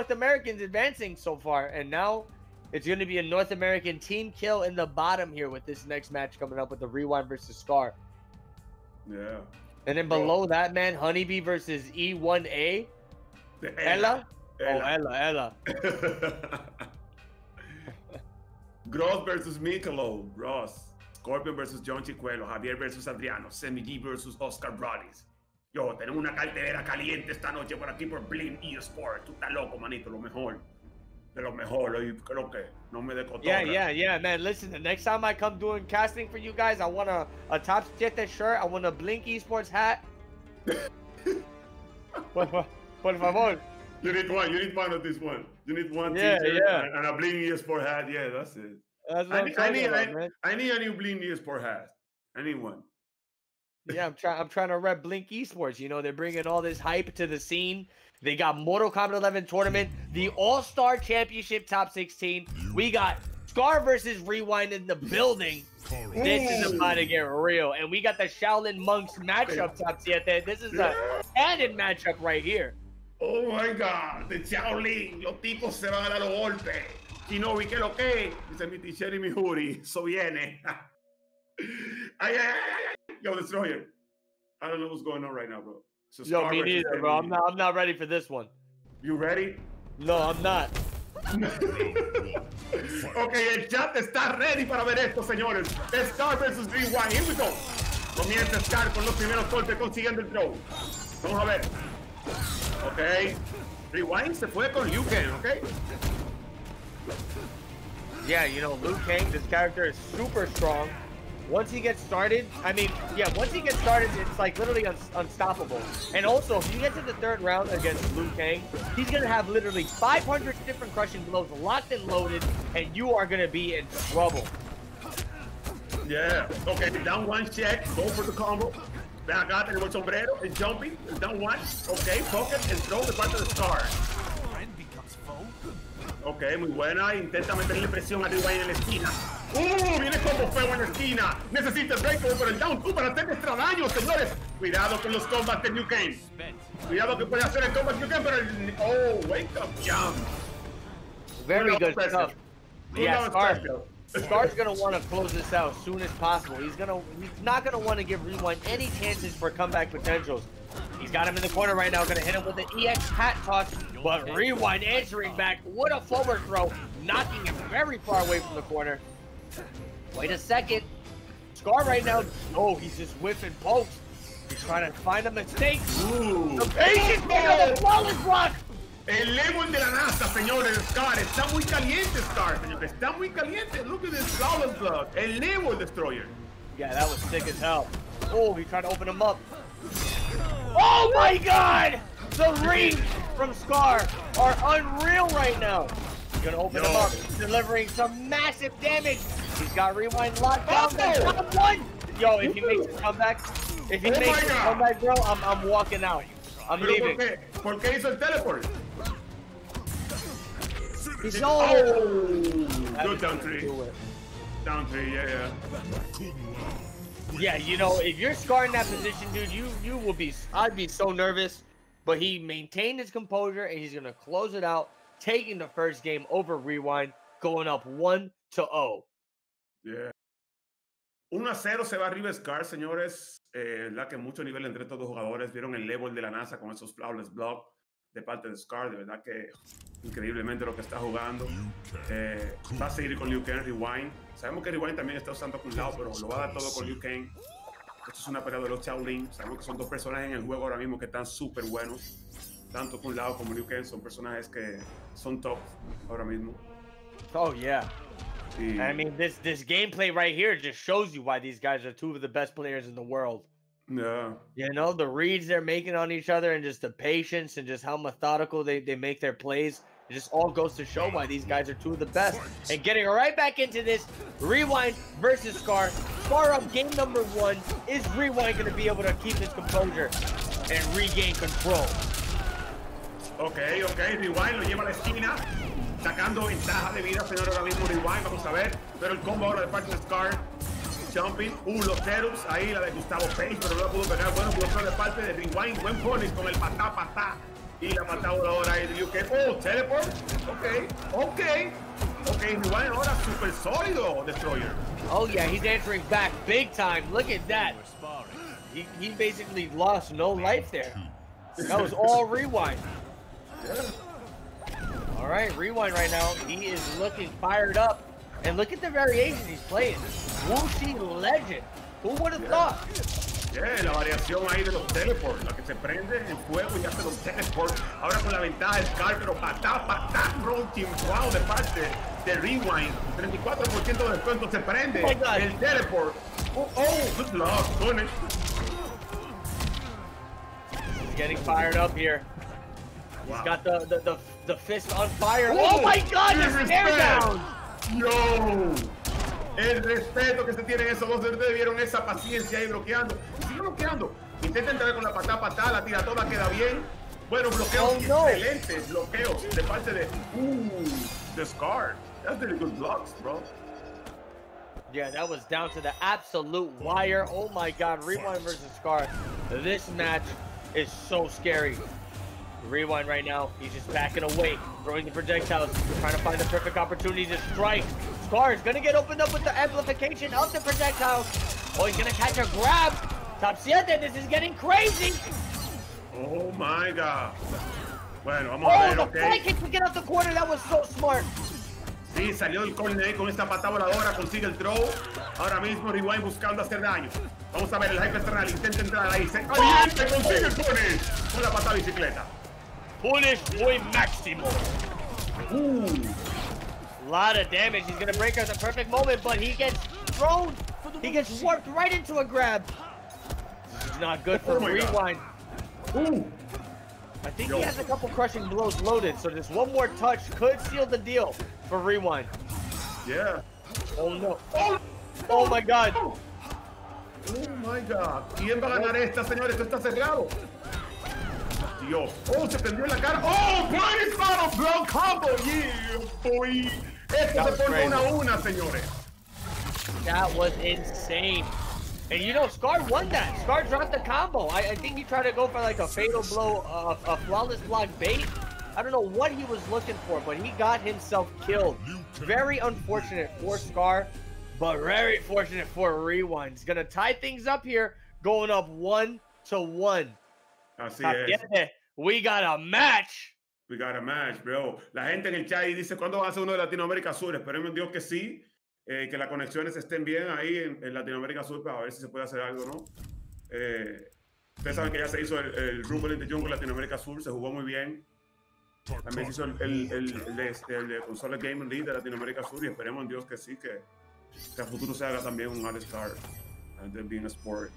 North Americans advancing so far, and now it's going to be a North American team kill in the bottom here with this next match coming up with the Rewind versus Scar. Yeah. And then below that, man, Honeybee versus E1A. The Ella? Oh, Ella. Ella, Ella. Gross versus Mikelou. Gross. Scorpion versus Young Chicuelo. Javier versus Adriano. Semi G versus Oscar Brolis. Yo, tenemos una cartelera caliente esta noche por aquí por Blink eSport. Tú estás loco, manito. Lo mejor. De lo mejor. Y creo que no me de Yeah, yeah, yeah, man. Listen, the next time I come doing casting for you guys, I want a, a top siete shirt. I want a Blink Esports hat. por, por favor. You need one. You need one of this one. You need one Yeah, yeah. and, and a Blink eSport hat. Yeah, that's it. That's I I, need, about, I. I need a new Blink eSport hat. I need one. Yeah, I'm trying. I'm trying to rep Blink Esports. You know, they're bringing all this hype to the scene. They got Mortal Kombat 11 tournament, the All Star Championship top 16. We got Scar versus Rewind in the building. This is about to get real, and we got the Shaolin Monks matchup top siete. This is a canon matchup right here. Oh my God, the Shaolin, los tipos se van a dar los golpes. Shinobi, ¿qué lo que? Dice mi t-shirt y mi hoodie, eso viene. ay, ay, ay, ay, Yo, Destroyer, oh, I don't know what's going on right now, bro. So Yo, me neither, bro. I'm not. I'm not ready for this one. You ready? No, I'm not. ok, el chat está ready para ver esto, señores. Scar versus Rewind. Here we go. Comienza Scar con los primeros golpes consiguiendo el throw. Vamos a ver. Ok. Rewind se fue con Liu Kang, ok. Yeah, you know, Liu Kang, this character is super strong. Once he gets started, I mean, yeah, once he gets started, it's like literally un- unstoppable. And also, if you get to the third round against Liu Kang, he's gonna have literally 500 different crushing blows locked and loaded, and you are gonna be in trouble. Yeah. Okay, down one check. Go for the combo. Ven acá, tenemos el sombrero, and jumping, el down one. Ok, pocket, and throw de parte the Scar. Ok, muy buena. Intenta meterle presión a Rewind en la esquina. ¡Uh! Viene como feo en la esquina. Necesita el breakaway por el down two para hacer extra daño, señores. Cuidado con los combats de New Game. Cuidado que puede hacer el combat New Game, pero el... Oh, wake up jump. Very Good stuff. Yeah, love Scar. special. Scar's gonna want to close this out as soon as possible. He's gonna, he's not gonna want to give Rewind any chances for comeback potentials. He's got him in the corner right now, gonna hit him with an EX hat toss, but Rewind answering back with a forward throw, knocking him very far away from the corner. Wait a second. Scar right now, oh, he's just whiffing pokes. He's trying to find a mistake. Ooh. The patient man of the flawless block. El level de la NASA, señores, Scar, está muy caliente, Scar, señores, está muy caliente. Look at this flawless block. El level destroyer. Yeah, that was sick as hell. Oh, he tried to open him up. Oh my god! The rings from Scar are unreal right now. He's gonna open him up, delivering some massive damage. He's got rewind locked down. Oh! That's one. Yo, if he makes a comeback, if he Oh makes a comeback, bro, I'm, I'm walking out. I'm ¿Pero por leaving. qué? ¿Por qué hizo el teleport? He's Oh! That Good down three. do. Down three, yeah, yeah. Yeah, you know, if you're Scar in that position, dude, you you will be. I'd be so nervous. But he maintained his composure, and he's gonna close it out, taking the first game over Rewind, going up one to oh. zero. Yeah. 1 a 0 se va arriba Scar, señores. Eh, la que mucho nivel entre estos dos jugadores. Vieron el level de la NASA con esos flawless block de parte de Scar. De verdad que increíblemente lo que está jugando. Eh, va a seguir con Liu Kang, Rewind. Sabemos que Rewind también está usando Kun Lao, pero lo va a dar todo con Liu Kang. Esto es una pelea de los Shaolin. Sabemos que son dos personajes en el juego ahora mismo que están súper buenos. Tanto Kun Lao como Liu Kang son personajes que son top ahora mismo. Oh yeah. Y- I mean, this this gameplay right here just shows you why these guys are two of the best players in the world. yeah. You know, the reads they're making on each other, and just the patience, and just how methodical they, they make their plays. It just all goes to show why these guys are two of the best. And getting right back into this, Rewind versus Scar. Scar up game number one. Is Rewind going to be able to keep his composure and regain control? Ok, ok, Rewind lo lleva a la esquina, sacando ventaja de vida, señor, ahora mismo Rewind, vamos a ver, pero el combo ahora de parte de Scar, jumping, uh, los setups, ahí la de Gustavo Page, pero no la pudo pegar, bueno, bloqueo de parte de Rewind, buen punish con el patá patá, Y la patada voladora ahí de Kang. Oh, teleport. Ok, ok. Ok, Rewind ahora super sólido, Destroyer. Oh yeah, he's answering back big time. Look at that. He, he basically lost no life there. That was all rewind. Yeah. All right, rewind right now. He is looking fired up. And look at the variation he's playing. Wuxi Legend. Who would have thought? Yeah, la variación ahí de los teleports, la que se prende en fuego y hace los teleports. Ahora con la ventaja de Scar, pero patá, patá, rolling, wow, de parte de Rewind. 34% de descuento se prende Oh el teleport. Oh, oh, good luck, punish. He's getting fired up here. He's Wow. got the, the, the, the fist on fire. Oh, Oh my god, the qué stare respeto. down! Yo, el respeto que se tienen esos dos, ustedes vieron esa paciencia ahí bloqueando. Sigue bloqueando. Intenta entrar con la patada, patada, la tira toda, queda bien. Bueno, bloqueos Oh, no. excelentes, bloqueos de parte de uh, the Scar. That's really good blocks, bro. Yeah, that was down to the absolute wire. Oh my god, Rewind versus Scar. This match is so scary. Rewind right now, he's just backing away, throwing the projectiles, trying to find the perfect opportunity to strike. Scar is gonna get opened up with the amplification of the projectile. Oh, he's gonna catch a grab. Top 7, this is getting crazy. Oh my god. Bueno, vamos Oh, a the ver, ok. fly kick to get out the corner, that was so smart. Sí, salió del corner ahí con esta patada voladora, consigue el throw. Ahora mismo Rewind buscando hacer daño. Vamos a ver el Hyper Eternal, intenta entrar ahí. Se oh, calienta consigue el punish con la patada bicicleta. Punish muy máximo. Uh, A lot of damage. He's gonna break at the perfect moment, but he gets thrown. He gets warped right into a grab. This is not good for Oh my God. rewind. uh. I think Yo. he has a couple crushing blows loaded, so just one more touch could seal the deal for rewind. Yeah. Oh no. Oh, Oh my god. oh my god. ¿Quién va a ganar esta, señores? Esto está cerrado. Dios. Oh, se prendió la cara. Oh, Punish Battle Block Combo. Yeah, boy. Esto That se was pone crazy. una a una, señores. That was insane. And you know, Scar won that. Scar dropped the combo. I, I think he tried to go for like a fatal blow, uh, a flawless block bait. I don't know what he was looking for, but he got himself killed. Very unfortunate for Scar, but very fortunate for Rewind. He's gonna tie things up here, going up one to one. Así es. Tapiete, We got a match. We got a match, bro. La gente en el chat ahí dice, ¿cuándo va a ser uno de Latinoamérica Sur? Esperemos Dios que sí, eh, que las conexiones estén bien ahí en, en Latinoamérica Sur para ver si se puede hacer algo, ¿no? Eh, ustedes saben que ya se hizo el, el Rumble in the Jungle Latinoamérica Sur, se jugó muy bien. También se hizo el, el, el- el de, este, el de Consola Game League de Latinoamérica Sur y esperemos en Dios que sí, que, que a futuro se haga también un All-Star there being a sport.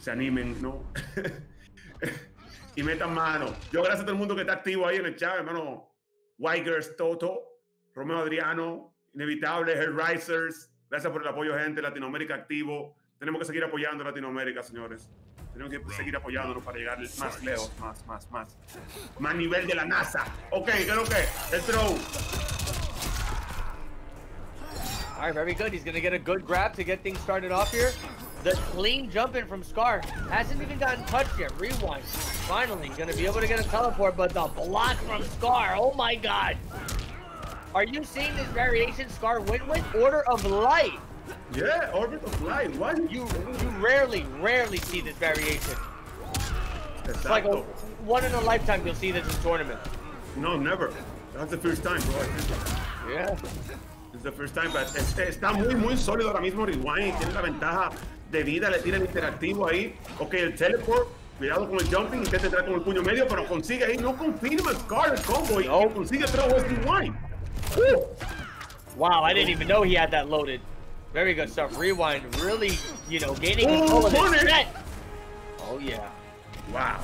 Se animen, ¿no? y metan mano. Yo gracias a todo el mundo que está activo ahí en el chat, hermano. Wigers Toto, Romeo Adriano, Inevitable, Hellrisers. Gracias por el apoyo, gente. Latinoamérica activo. Tenemos que seguir apoyando a Latinoamérica, señores. Tenemos que seguir apoyándonos para llegar más lejos, más, más, más. Más nivel de la NASA. Ok, ¿qué es lo que? El throw. All right, very good. He's gonna get a good grab to get things started off here. The clean jump in from Scar hasn't even gotten touched yet. Rewind. Finally, gonna be able to get a teleport, but the block from Scar. Oh my God. Are you seeing this variation Scar win with? Order of Light. Yeah, Order of Light. What? You you rarely, rarely see this variation. It's like a, one in a lifetime you'll see this in tournament. No, never. That's the first time, bro. Yeah. It's the first time, but está muy, muy sólido ahora mismo Rewind. Tiene la ventaja de vida, le tira el interactivo ahí. Ok, el teleport. Cuidado con el jumping, intenta entrar con el puño medio, pero consigue ahí, no confirma Scar el combo y, No. consigue throw es Rewind. Uh, Wow, I didn't even know he had that loaded. Very good stuff. Rewind, really, you know, gaining Oh, control of punish! set. Oh yeah. wow.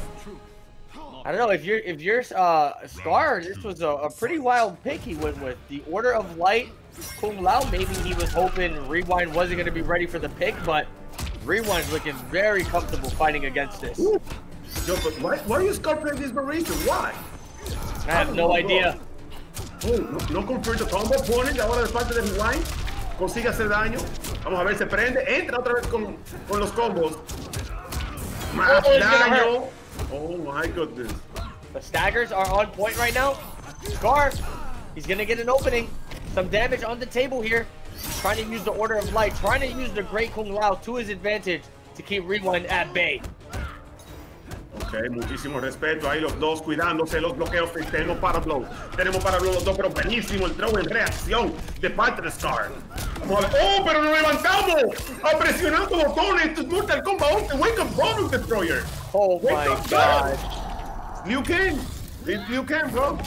I don't know if you're if you're uh Scar. This was a, a pretty wild pick he went with. The Order of Light, Kung Lao. Maybe he was hoping Rewind wasn't going to be ready for the pick, but Rewind's looking very comfortable fighting against this. Ooh. Yo, but why, why are you Scar playing this variation? Why? I have no oh, idea. Oh, no, no confirma el combo, pone ahora de parte de Rewind, consigue hacer daño. Vamos a ver, se prende, entra otra vez con, con los combos. Más Oh, daño. Oh my goodness. The staggers are on point right now. Scar, he's gonna get an opening. Some damage on the table here. Trying to use the Order of Light, trying to use the Great Kung Lao to his advantage to keep Rewind at bay. Ok, muchísimo respeto. Ahí los dos cuidándose los bloqueos. Tenemos para blow. Tenemos para blow los dos, pero buenísimo el throw en reacción de parte de Scar. Vamos a ver. ¡Oh, pero nos levantamos! Apresionando botones. Esto es Mortal Kombat 11. Wake up, Bonus Destroyer. Oh Wake my up, god. Liu Kang. Liu Kang, bro.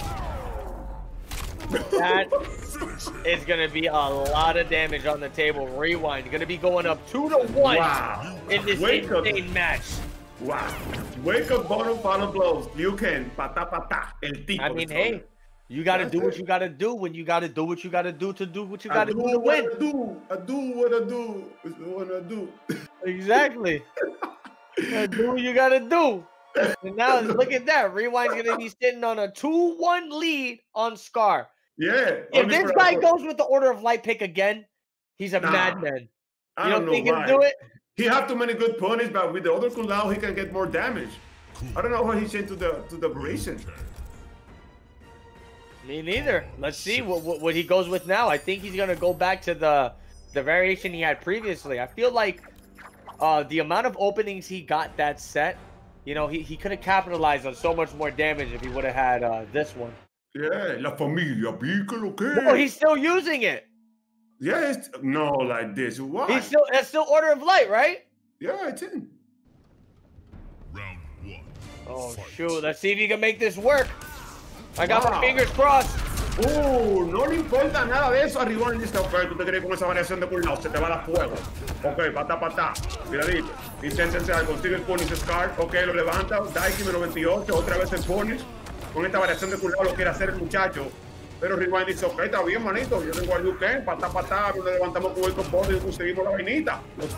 That is gonna be a lot of damage on the table. Rewind gonna be going up two to one Wow. in this Wake up. insane match. Wow. Wake up, bottom, final blows. You can. Pata, pata. El tipo. I mean, hey, you gotta That's do what you gotta do when you gotta do what you gotta do to do what you gotta do do to what win. I do. I do what I do. What I do. Exactly. Gotta do what you gotta do. And now look at that. Rewind's gonna be sitting on a 2-1 lead on Scar. Yeah. If this guy goes with the Order of Light pick again, he's a Nah, madman. I You don't know think why. do it? He have too many good ponies, but with the other Kung Lao, he can get more damage. I don't know why he changed to the to the aberration. Me neither. Let's see what, what what he goes with now. I think he's gonna go back to the the variation he had previously. I feel like uh the amount of openings he got that set, you know, he, he could have capitalized on so much more damage if he would have had uh this one. Yeah, la familia, vi que lo que. Oh, he's still using it. yeah, it's, no, like this. Why? He's still that's still Order of Light, right? yeah, it's in. Round one. Oh Fight. shoot, let's see if he can make this work. I got Wow. my fingers crossed. Uh, no le importa nada de eso. Arriba en dice, ok, tú te crees con esa variación de cooldown, se te va a dar fuego. Ok, pata, pata. Miradito. Inténtense a consigue el punish Scar. Ok, lo levanta. Daiki menos 28. Otra vez el punish. Con esta variación de lo quiere hacer el muchacho. Pero Rewind dice, ok, está bien, manito. Yo tengo a Liu Kang. Pata, pata. Lo levantamos con el y conseguimos la vainita. Los.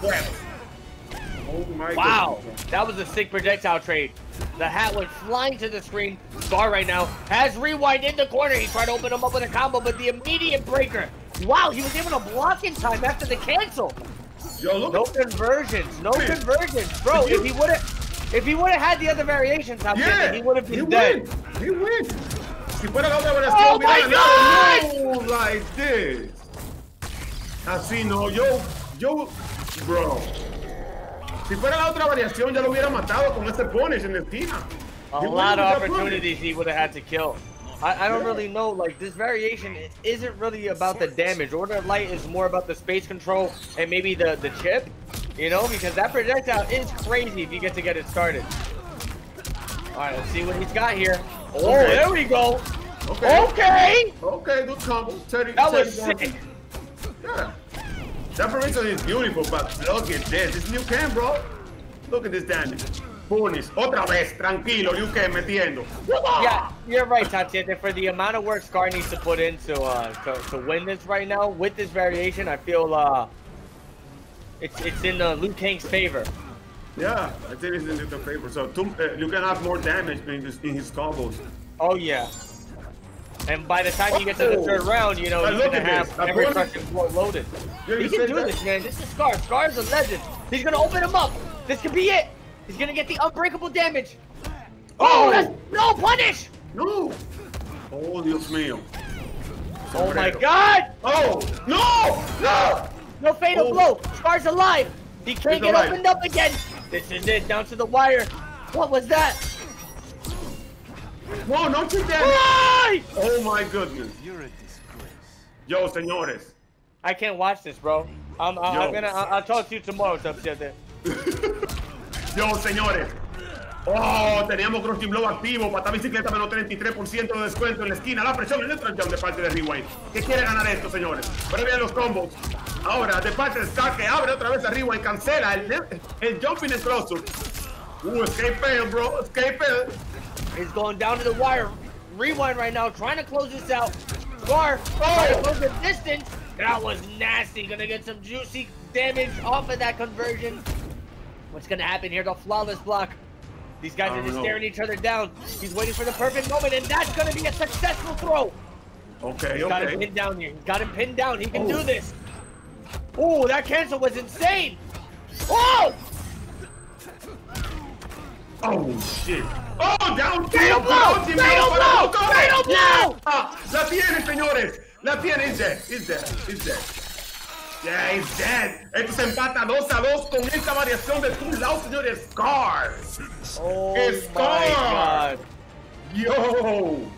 Oh my Wow, goodness. that was a sick projectile trade. The hat went flying to the screen. Scar right now has rewind in the corner. He tried to open him up with a combo, but the immediate breaker. Wow, he was able to block in time after the cancel. Yo, No conversions, no conversions, bro. If he would have, if he would have had the other variations, I'm Yeah, thinking he would have he been dead. win. He win. Si fuera la otra versión, Oh hubiera my ganado. No, like this. Así no, yo, yo, bro. Si fuera la otra variación, ya lo hubiera matado con ese punish en la esquina. A He lot of with that punish. opportunities he would have had to kill. I, I don't Yeah. really know. Like this variation isn't really about the damage. Order of Light is more about the space control and maybe the the chip. You know, because that projectile is crazy if you get to get it started. All right, let's see what he's got here. Oh, Okay. there we go. Okay. Okay, Okay, good combo. Teddy, that was sick. Yeah. That formation is beautiful, but look at this. It's Liu Kang, bro. Look at this damage. Punish. Otra vez. Tranquilo, Liu Kang metiendo. Yeah, you're right, Tatiana. For the amount of work Scar needs to put in to, uh, to, to win this right now, with this variation, I feel uh, it's it's in uh, Liu Kang's favor. Yeah, I think it's in the favor. So two, uh, you can have more damage in his, in his combos. Oh yeah. And by the time you get to the Oh. third round, you know he's gonna have this. Every crushing blow loaded. Yeah, he you can do that. this, man. This is Scar. Scar's a legend. He's gonna open him up. This could be it. He's gonna get the unbreakable damage. Oh, Oh. that's no punish! No. Oh, Dios mío. Oh my God! Oh, no, no. No fatal Oh. blow. Scar's alive. He can't get alive. opened up again. This is it. Down to the wire. What was that? No, not you damage. Why? Oh my goodness. You're a disgrace. Yo, señores. I can't watch this, bro. I'm, I'm, I'm gonna. I'll, I'll talk to you tomorrow, Subsidy. Yo, señores. Oh, teníamos Crossing Blow activo. Pata bicicleta menos 33% de descuento en la esquina. La presión en el touchdown de parte de Rewind. ¿Qué quiere ganar esto, señores? Pero vean los combos. Ahora, de parte de Star, que abre otra vez a Rewind. Cancela el, el jumping en Uh, escape fail, bro. Escape fail. He's going down to the wire. Rewind right now, trying to close this out. Scar trying to Oh. close the distance. That was nasty. Gonna get some juicy damage off of that conversion. What's gonna happen here? The flawless block. These guys are just know. staring each other down. He's waiting for the perfect moment, and that's gonna be a successful throw. Okay, He's got him pinned down here. He's got him pinned down. He can Oh. do this. Oh, that cancel was insane. Oh! Oh, shit. Oh, down Fatal blow! Fatal blow! Fatal blow! Ah, la tiene, señores. La tiene. He's dead. He's dead. He's dead. Yeah, he's dead. Esto empata 2 a 2 con esta variación de tu lado, señores. Scar. Oh It's my gone. god. Yo.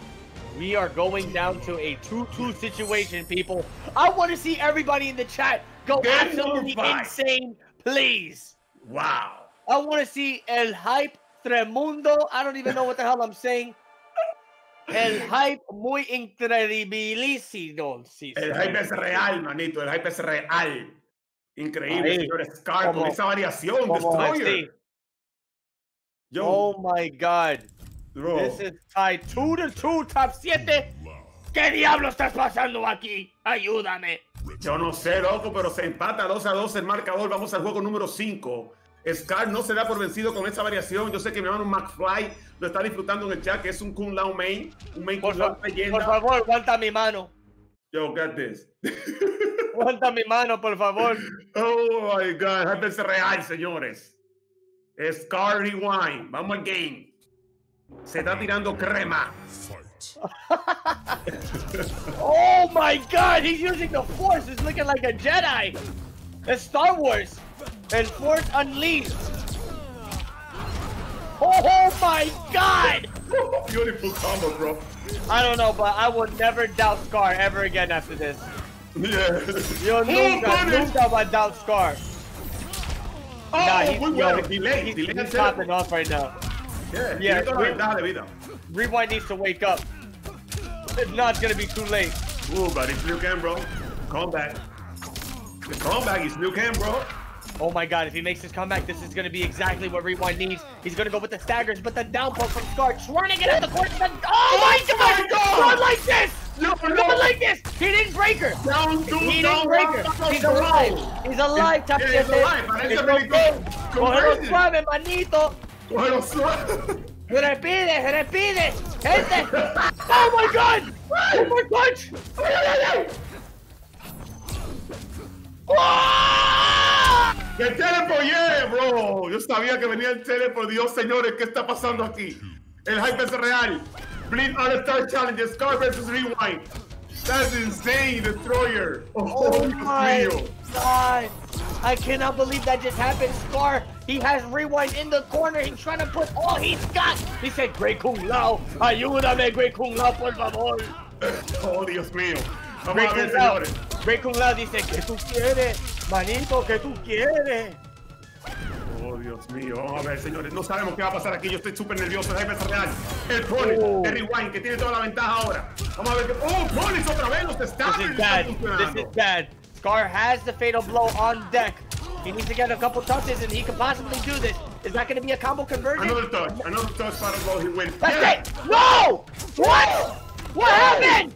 We are going down to a 2-2 situation, people. I want to see everybody in the chat go Get absolutely insane, please. Wow. I want to see El Hype Tremundo. I don't even know what the hell I'm saying. El Hype muy incredibilísimo. Sí, El hype es real, manito. El hype es real. Increíble, Ahí. señores. Scar con esa variación. Como. Yo, Oh my god. bro. This is tied 2 to 2, top 7. ¿Qué diablo estás pasando aquí? Ayúdame. Yo no sé, loco, pero se empata 2 a 2 el marcador. Vamos al juego número 5. Scar no se da por vencido con esa variación. Yo sé que mi hermano McFly lo está disfrutando en el chat, que es un Kung Lao main. Un main Por, Kung Lao fa- leyenda. por favor, aguanta mi mano. Yo, got this. Aguanta mi mano, por favor. oh my God, es real, señores. Scar Rewind. Vamos al game. Se está tirando crema. Oh my god, he's using the Force. He's looking like a Jedi. It's Star Wars. And Force Unleashed. Oh my god! Beautiful combo, bro. I don't know, but I will never doubt Scar ever again after this. Yeah. Yo Oh, nunca, nunca va a doubt Scar. Oh, Nah, he's, muy yo, bueno. Delay, he's, delay he's popping off right now. Yeah, Yeah, tiene toda la we- de vida. Rewind needs to wake up. If not, it's gonna be too late. Ooh, but it's Liu Kang, bro. Come back. The comeback is Liu Kang, bro. Oh my god, if he makes his comeback, this is gonna be exactly what Rewind needs. He's gonna go with the staggers, but the down poke from Scar, trying to get out the corner. The- oh, oh my my god! God! Not like this! No, Not like this! He didn't break her! Down, He didn't break her! down, He's down. alive! He's alive, Yeah, he's alive, parece okay. Cógelo suave, manito. Cógelo suave. Repite, repite. Gente. Oh my god! One more punch! ¡Ah! El teleport, yeah, bro. Yo sabía que venía el teleport. Dios, señores, ¿qué está pasando aquí? El hype es real. Bleed All Star Challenge, Scar versus Rewind. That's insane, Destroyer. Oh, Oh Dios my mío. god! I cannot believe that just happened. Scar, he has rewind in the corner. He's trying to put all he's got. He said, Great Kung Lao, ayúdame, Great Kung Lao, por favor. Oh, Dios mío. Vamos Great a ver, señores. Kung Lao dice, ¿qué tú quieres? Manito, ¿qué tú quieres? Oh, Dios mío. Vamos a ver, señores. No sabemos qué va a pasar aquí. Yo estoy súper nervioso. Es real. El Pony, Oh. el Rewind, que tiene toda la ventaja ahora. Vamos a ver qué. Oh, Pony otra vez. Los This stabbers is están bad. This funcionando. is bad. Scar has the fatal blow on deck. He needs to get a couple touches and he can possibly do this. Is that going to be a combo conversion? Another touch. Another touch para blow. He wins. That's Yeah. it! No! What? What happened?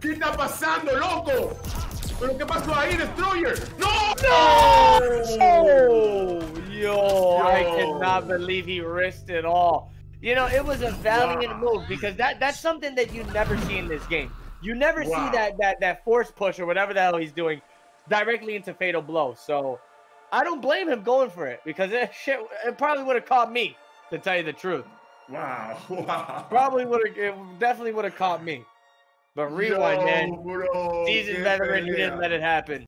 ¿Qué está pasando, loco? ¿Pero qué pasó ahí, Destroyer? ¡No! No! Yo, I Yo. cannot believe he risked it all. You know, it was a valiant Wow. move because that that's something that you never see in this game. You never Wow. see that that that force push or whatever the hell he's doing directly into fatal blow. So I don't blame him going for it because it shit it probably would have caught me to tell you the truth. Wow. Wow. Probably would have it definitely would have caught me. But rewind, man. bro, Seasoned qué veteran, he didn't let it happen.